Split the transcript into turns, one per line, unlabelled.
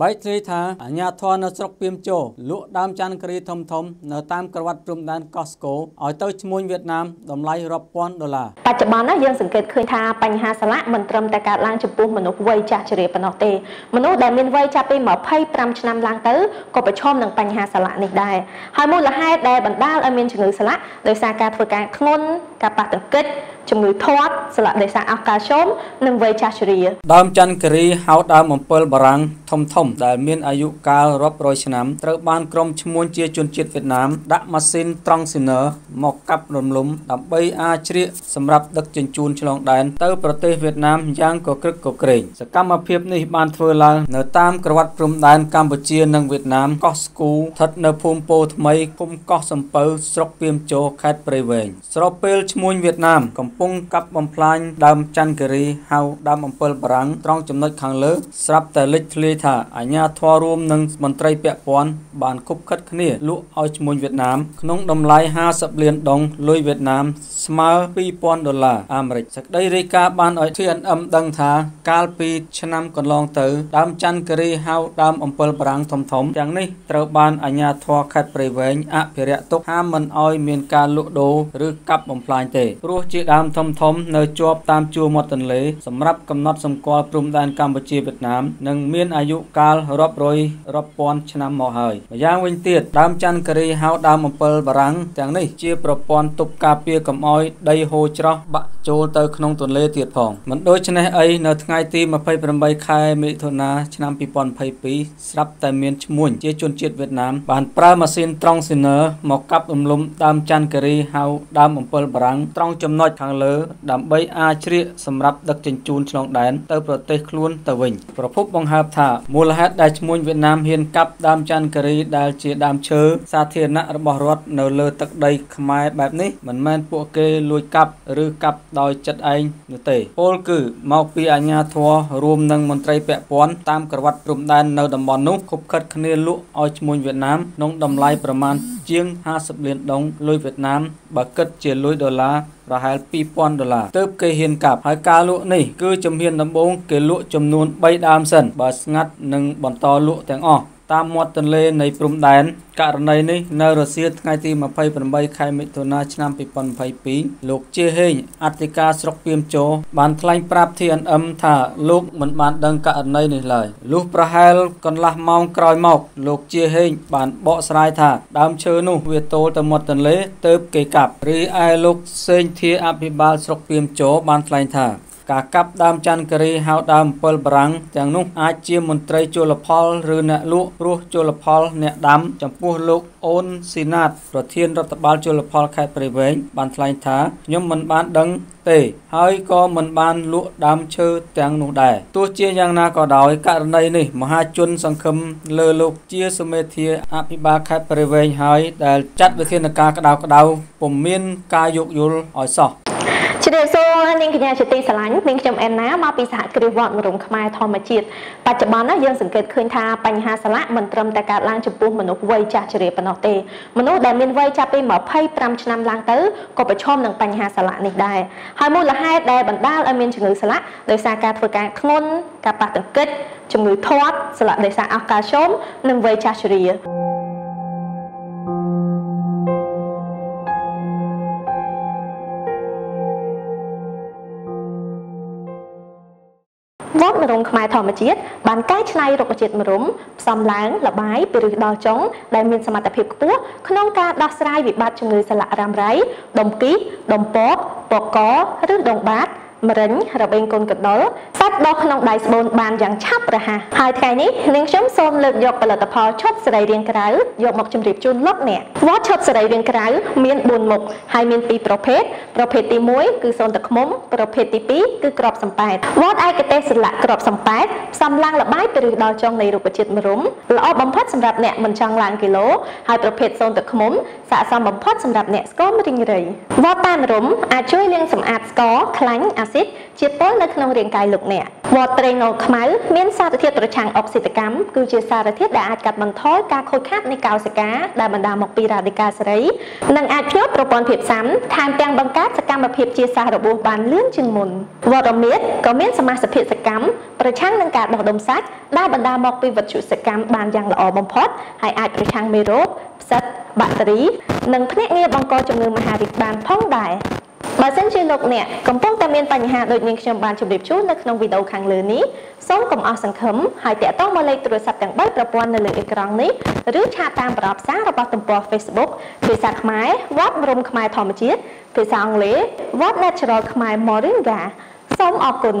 បែកធ្លាយថាអាញាធរនៅស្រុកពីមជោលក់ដើមច័ន្ទគិរីធំធំនៅតាមក្រវត្តព្រំដែនកូស្កូឲ្យទៅឈ្មួញវៀតណាមតម្លៃរាប់ពាន់ដុល្លារប
ច្ចុប្បន្នណាយើងសង្កេតឃើញថាបញ្ហាសាឡាក់មិនត្រឹមតែកើតឡើងចំពោះមនុស្សវ័យចាស់ជរាប៉ុណ្ណោះទេមនុស្សដែលមានវ័យចាប់ពី25ឆ្នាំឡើងទៅក៏ប្រឈមនឹងបញ្ហាសាឡាក់នេះដែរហើយមូលហេតុដែលបណ្ដាលឲ្យមានជំងឺសាឡាក់ដោយសារការធ្វើការធ្ងន់ការប៉ះទង្គិចជំងឺធាត់ស្លាកដោយសារអស់កាល់ស្យូមនិងវ័យចាស់ជរា
ដើមច័ន្ទគិរីហៅដើមអំពិលបារាំងធំធំដែលមានអាយុកាលរាប់រយឆ្នាំត្រូវបានក្រុមឈ្មួញជាជនជាតិវៀតណាមដាក់ម៉ាស៊ីនត្រង់ស៊ីន័រមកកាប់រំលំដើម្បីអាចជ្រៀកសម្រាប់ដឹកជញ្ជូនឆ្លងដែនទៅប្រទេសវៀតណាមយ៉ាងកក្រឹកកក្រែងសកម្មភាពនេះបានធ្វើឡើងនៅតាមក្រវត្តព្រំដែនកម្ពុជានិងវៀតណាមកោះស្គូស្ថិតនៅភូមិពោថ្មីឃុំកោះសំពៅស្រុកពីមជោខេត្តព្រៃវែងស្របពេលឈ្មួញវៀតណាមកំពុងកាប់បំផ្លាញដើមច័ន្ទគិរីហៅដើមអំពិលបារាំងត្រង់ចំណុចខាងលើស្រាប់តែលេចធ្លាយថាអាញាធររួមនឹងមន្ត្រីពាក់ព័ន្ធបានគប់ខិតគ្នាលក់ឲ្យឈ្មួញវៀតណាមក្នុងតម្លៃ50លានដុងលុយវៀតណាមស្មើ2000ដុល្លារអាមេរិកសេចក្តីរាយការណ៍បានឲ្យ TNM ដឹងថាកាលពីឆ្នាំកន្លងទៅដើមច័ន្ទគិរីហៅដើមអំពិលបារាំងធំធំទាំងនេះត្រូវបានអាញាធរខេត្តព្រៃវែងអភិរក្សទុកហាមមិនឲ្យមានការលក់ដូរឬកាប់បំផ្លាញទេព្រោះជាដើមធំធំនៅជាប់តាមជួរមាត់ទន្លេសម្រាប់កំណត់សម្គាល់ព្រំដែនកម្ពុជាវៀតណាមនិងមានអាយុកាលរាប់រយរាប់ពាន់ឆ្នាំមកហើយម្យ៉ាងវិញទៀតដើមច័ន្ទគិរីហៅដើមអំពិលបារាំងទាំងនេះជាប្រព័ន្ធទប់ការពារកំអយដីហូរច្រោះបាក់ចូលទៅក្នុងទន្លេទៀតផងមិនដូច្នេះអីនៅថ្ងៃទី28ខែមិថុនាឆ្នាំ2022ស្រាប់តែមានឈ្មោះជាជនជាតិវៀតណាមបានប្រើម៉ាស៊ីនត្រង់ស៊ីន័រមកកាប់រំលំដើមច័ន្ទគិរីហៅដើមអំពិលបារាំងត្រង់ចំណុចខាងលើដើម្បីអាចជ្រៀកសម្រាប់ដឹកជញ្ជូនឆ្លងដែនទៅប្រទេសខ្លួនទៅវិញប្រភពបង្ហើបថាមូលហេតុដែលឈ្មួញវៀតណាមហ៊ានកាប់ដើមច័ន្ទគិរីដែលជាដើមឈើសាធារណៈរបស់រដ្ឋនៅលើទឹកដីខ្មែរបែបនេះមិនមែនពួកគេលួចកាប់ឬកាប់ដោយចិត្តឯងនោះទេពលគឺមកពីអាជ្ញាធររួមនឹងមន្ត្រីពាក់ព័ន្ធតាមក្រវត្តព្រំដែននៅតំបន់នោះគប់ខិតគ្នាលក់ឲ្យឈ្មួញវៀតណាមក្នុងតម្លៃប្រមាណជាង50លានដុងលុយវៀតណាមបើគិតជាលុយដុល្លារប្រហែល2000ដុល្លារទើបគេហ៊ានកាប់ហើយការលក់នេះគឺជំហានដំបូងគេលក់ចំនួន3ដើមសិនបើស្ងាត់នឹងបន្តលក់ទាំងអស់ តាមមាត់ទន្លេនៃព្រំដែនករណីនេះនៅរុស្ស៊ីថ្ងៃទី28ខែមិថុនាឆ្នាំ2022លោកជាហេងអធិការស្រុកពីមជោបានថ្លែងប្រាប់ TNM ថាលោកមិនបានដឹងករណីនេះឡើយលុះប្រហែលកន្លះម៉ោងក្រោយមកលោកជាហេងបានបកស្រាយថាដើមឈើនោះវាទល់ទៅមាត់ទន្លេទៅគេកាប់រីឯលោកសេងធាអភិបាលស្រុកពីមជោបានថ្លែងថា ការកាប់ដើមច័ន្ទគិរីហៅដើម7បារាំងទាំងនោះអាចជាមន្ត្រីជលផលឬអ្នកលក់ព្រោះជលផលអ្នកដាំចំពោះលោកអូនស៊ីណាតប្រធានរដ្ឋបាលជលផលខេត្តព្រៃវែងបានថ្លែងថាខ្ញុំមិនបានដឹងទេហើយក៏មិនបានលក់ដើមឈើទាំងនោះដែរទោះជាយ៉ាងណាក៏ដោយករណីនេះមហាជនសង្ឃឹមលើលោកជាសមេធាអភិបាលខេត្តព្រៃវែងហើយដែលចាត់វិធានការក្តៅក្តៅពុំមានការយោគយល់ឲ្យសោះ
ជ្រាបសួរនាងកញ្ញាជាទីស្រឡាញ់នាងខ្ញុំអែនណាមកពីសហគ្រាសវត្តមរុំខ្មែរធម្មជាតិបច្ចុប្បន្នណាយើងសង្កេតឃើញថាបញ្ហាសាឡាក់មិនត្រឹមតែកើតឡើងចំពោះមនុស្សវ័យចាស់ជរាប៉ុណ្ណោះទេមនុស្សដែលមានវ័យចាប់ពី25ឆ្នាំឡើងទៅក៏ប្រឈមនឹងបញ្ហាសាឡាក់នេះដែរហើយមូលហេតុដែលបណ្ដាលឲ្យមានជំងឺសាឡាក់ដោយសារការធ្វើការធ្ងន់ការប៉ះទង្គិចជំងឺធាត់សាឡាក់ដោយសារអស់កាល់ស្យូមនិងវ័យចាស់ជរា វត្តម្រុំខ្មែរធម្មជាតិបានកែច្នៃរុក្ខជាតិម្រុំផ្សំឡើងលបាយពីឫសដល់ចុងដែលមានសមត្ថភាពខ្ពស់ក្នុងការដោះស្រាយវិបត្តិជំងឺសន្លាក់រ៉ាំរ៉ៃដុំគីដុំពកពកកឬដងបាត ម្រេញរបេងកូនកដុលសាច់ដុះក្នុងដៃស្បូនបានយ៉ាងឆាប់រហ័សហើយថ្ងៃនេះនាងខ្ញុំសូមលើកយកផលិតផលឈុតសរីរាង្គក្រៅយកមកជម្រាបជូនលោកអ្នកវត្តឈុតសរីរាង្គក្រៅមាន4មុខហើយមាន2ប្រភេទប្រភេទទី1គឺសូនទឹកឃ្មុំប្រភេទទី2គឺក្របសំប៉ែតវត្តឯកទេសស្លាកក្របសំប៉ែតផ្សំឡើងលបាយពីរឹសដល់ចុងនៃរុក្ខជាតិម្រុំល្អបំផុតសម្រាប់អ្នកមិនចង់ឡើងគីឡូហើយប្រភេទសូនទឹកឃ្មុំស័ក្តិសមបំផុតសម្រាប់អ្នកស្គមរីងរៃវត្តតាមរុំអាចជួយលាងសម្អាតស្ករខ្លាញ់អាស៊ីតជាពុលនៅក្នុងរាងកាយលោកអ្នកវដ្តត្រេណូលខ្មៅមានសារធាតុប្រឆាំងអុកស៊ីតកម្មគឺជាសារធាតុដែលអាចកាត់បន្ថយការខូចខាតនៃកោសិកាដែលបណ្ដាលមកពីរ៉ាឌីកាល់សេរីនិងអាចភ្ញាក់ប្រព័ន្ធភាពស៊ាំថែមទាំងបង្កើតសកម្មភាពជាសះរបួសបានលឿនជាងមុនវត្តរមៀតក៏មានសមាសភាពសកម្មប្រឆាំងនឹងការដុះដុំសាច់ដែលបណ្ដាលមកពីវត្ថុសកម្មបានយ៉ាងល្អបំផុតហើយអាចប្រឆាំងមេរោគផ្សិតបាក់តេរី និងភ្នាក់ងារបង្កជំងឺមហារីកបានផងដែរ បើសិនជាលោកអ្នកកំពុងតែមានបញ្ហាដូចនាងខ្ញុំបានជម្រាបជូននៅក្នុងវីដេអូខាងលើនេះសូមកុំអស់សង្ឃឹមហើយតាក់ទងមកលេខទូរស័ព្ទទាំង3ប្រព័ន្ធនៅលើអេក្រង់នេះឬឆាតតាមប្រអប់សាររបស់ទំព័រ Facebook ភាសាខ្មែរវត្តបរមខ្មែរធម្មជាតិភាសាអង់គ្លេស What Natural ខ្មែរ Moringa សូមអរគុណ